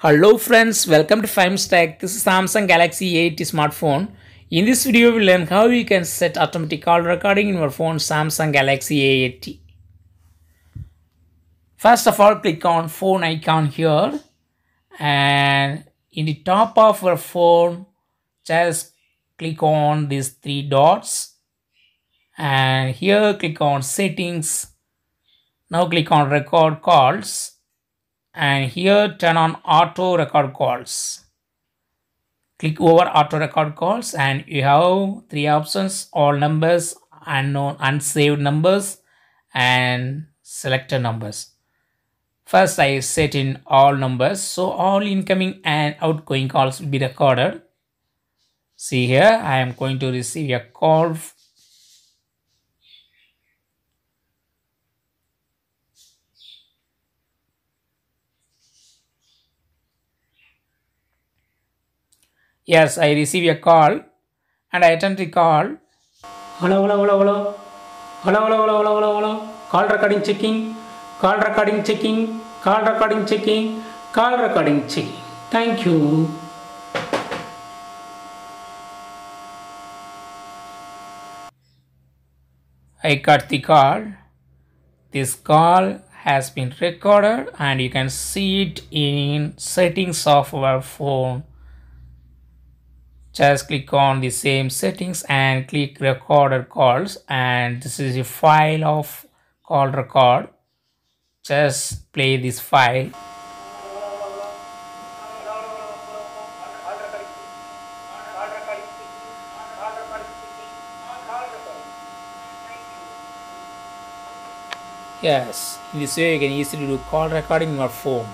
Hello friends, welcome to Tech. This is Samsung Galaxy 8 smartphone. In this video, we'll learn how you can set automatic call recording in your phone Samsung Galaxy A80. First of all, click on phone icon here and in the top of your phone, just click on these three dots and here click on settings. Now click on record calls and here turn on auto record calls. Click over auto record calls and you have three options all numbers unknown unsaved numbers and selected numbers. First i set in all numbers so all incoming and outgoing calls will be recorded. See here i am going to receive a call Yes, I receive a call and I attend the call. Hello, hello, hello, hello. Hello, hello, hello, hello, hello, hello. Call recording checking. Call recording checking. Call recording checking. Call recording checking. Thank you. I got the call. This call has been recorded and you can see it in settings of our phone. Just click on the same settings and click recorder calls and this is a file of call record. Just play this file. Yes, in this way you can easily do call recording in your phone.